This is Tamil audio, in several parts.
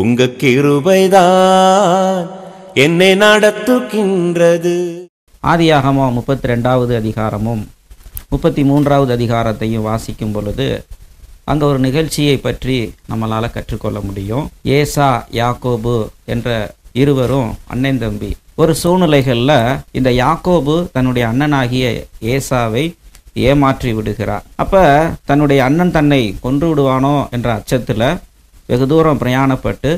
உங்க கிருபைதான் என்னை நடத்துகின்றது. ஆதியாகமோ முப்பத்தி ரெண்டாவது அதிகாரமும் முப்பத்தி மூன்றாவது அதிகாரத்தையும் வாசிக்கும் பொழுது அங்கே ஒரு நிகழ்ச்சியை பற்றி நம்மளால் கற்றுக்கொள்ள முடியும். ஏசா யாக்கோபு என்ற இருவரும் அண்ணன் தம்பி. ஒரு சூழ்நிலைகளில் இந்த யாக்கோபு தன்னுடைய அண்ணனாகிய ஏசாவை ஏமாற்றி விடுகிறார். அப்போ தன்னுடைய அண்ணன் தன்னை கொன்று விடுவானோ என்ற அச்சத்தில் வெகு தூரம் பிரயாணப்பட்டு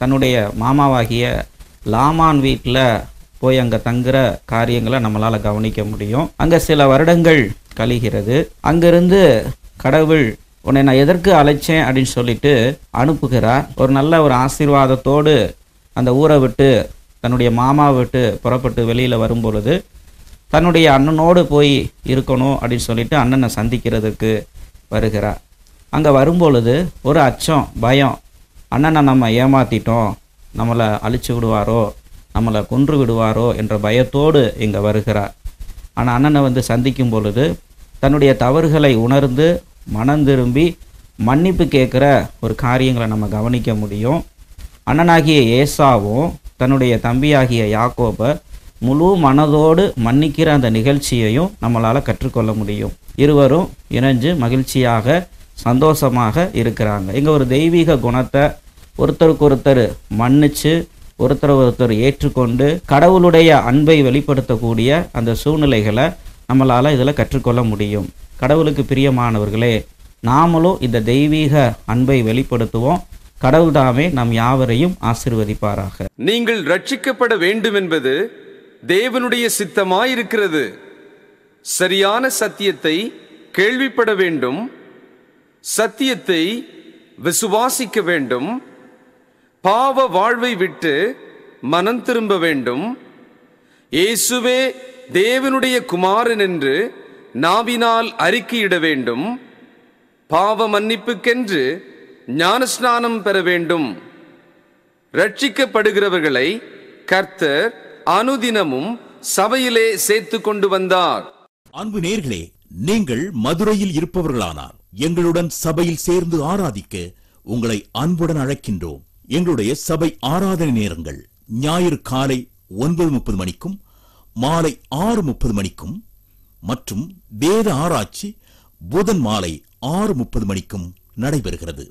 தன்னுடைய மாமாவாகிய லாமான் வீட்டில் போய் அங்கே தங்குற காரியங்களை நம்மளால் கவனிக்க முடியும். அங்கே சில வருடங்கள் கழிகிறது. அங்கிருந்து கடவுள் உன்னை நான் எதற்கு அழைச்சேன் அப்படின்னு சொல்லிட்டு அனுப்புகிறார். ஒரு நல்ல ஒரு ஆசீர்வாதத்தோடு அந்த ஊரை விட்டு தன்னுடைய மாமாவை விட்டு புறப்பட்டு வெளியில் வரும்பொழுது தன்னுடைய அண்ணனோடு போய் இருக்கணும் அப்படின்னு சொல்லிட்டு அண்ணனை சந்திக்கிறதுக்கு வருகிறார். அங்கே வரும்பொழுது ஒரு அச்சம் பயம். அண்ணனை நம்ம ஏமாத்திட்டோம். நம்மளை அழிச்சு விடுவாரோ? நம்மளை கொன்று விடுவாரோ? என்ற பயத்தோடு இங்கே வருகிறார். ஆனால் அண்ணனை வந்து சந்திக்கும் பொழுது தன்னுடைய தவறுகளை உணர்ந்து மனம் திரும்பி மன்னிப்பு கேட்குற ஒரு காரியங்களை நம்ம கவனிக்க முடியும். அண்ணனாகிய ஏசாவும் தன்னுடைய தம்பியாகிய யாக்கோபை முழு மனதோடு மன்னிக்கிற அந்த நிகழ்ச்சியையும் நம்மளால் கற்றுக்கொள்ள முடியும். இருவரும் இணைஞ்சு மகிழ்ச்சியாக சந்தோஷமாக இருக்கிறாங்க. இங்கே ஒரு தெய்வீக குணத்தை ஒருத்தருக்கு ஒருத்தர் மன்னிச்சு ஒருத்தர் ஒருத்தர் ஏற்றுக்கொண்டு கடவுளுடைய அன்பை வெளிப்படுத்தக்கூடிய அந்த சூழ்நிலைகளை நம்மளால் இதில் கற்றுக்கொள்ள முடியும். கடவுளுக்கு பிரியமானவர்களே நாமளும் இந்த தெய்வீக அன்பை வெளிப்படுத்துவோம். கடவுள் தாமே நம் யாவரையும் ஆசிர்வதிப்பாராக. நீங்கள் ரட்சிக்கப்பட வேண்டும் என்பது தேவனுடைய சித்தமாயிருக்கிறது. சரியான சத்தியத்தை கேள்விப்பட வேண்டும். சத்தியத்தை விசுவாசிக்க வேண்டும். பாவ வாழ்வை விட்டு மனம் திரும்ப வேண்டும். இயேசுவே தேவனுடைய குமாரன் என்று நாவினால் அறிக்கையிட வேண்டும். பாவ மன்னிப்புக்கென்று ஞானஸ்நானம் பெற வேண்டும். ரட்சிக்கப்படுகிறவர்களை கர்த்தர் அனுதினமும் சபையிலே சேர்த்து கொண்டு வந்தார். அன்பு நேர்களே நீங்கள் மதுரையில் இருப்பவர்களானார் எங்களுடன் சபையில் சேர்ந்து ஆராதிக்க உங்களை அன்புடன் அழைக்கின்றோம். எங்களுடைய சபை ஆராதனை நேரங்கள் ஞாயிறு காலை ஒன்பது முப்பது மணிக்கும் மாலை ஆறு முப்பது மணிக்கும் மற்றும் வேத ஆராய்ச்சி புதன் மாலை ஆறு முப்பது மணிக்கும் நடைபெறுகிறது.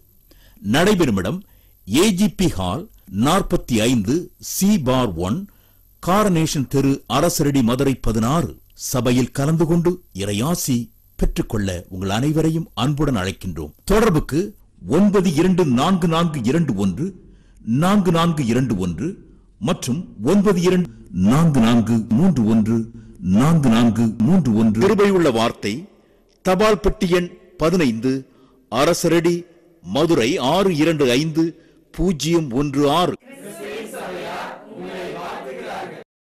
நடைபெறும் இடம் ஏஜிபி ஹால் நாற்பத்தி ஐந்து சி பார் ஒன் காரனேஷன் தெரு அரசரடி மதுரை பதினாறு. சபையில் கலந்து கொண்டு இறையாசி பெற்றுக்கொள்ள உங்கள் அனைவரையும் அன்புடன் அழைக்கின்றோம். தொடர்புக்கு ஒன்பது இரண்டு நான்கு நான்கு இரண்டு ஒன்று நான்கு நான்கு இரண்டு ஒன்று மற்றும் ஒன்பது இரண்டு நான்கு நான்கு மூன்று ஒன்று நான்கு நான்கு மூன்று ஒன்று. கிருபையுள்ள வார்த்தை தபால் பெட்டி எண் பதினைந்து அரசரடி மதுரை ஆறு இரண்டு ஐந்து பூஜ்ஜியம் ஒன்று ஆறு.